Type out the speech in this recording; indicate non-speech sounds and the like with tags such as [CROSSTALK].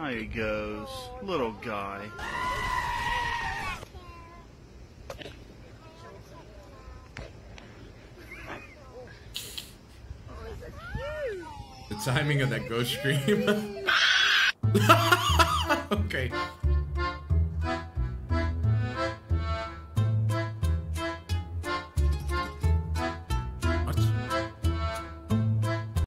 There he goes. Little guy. The timing of that ghost scream. [LAUGHS] okay.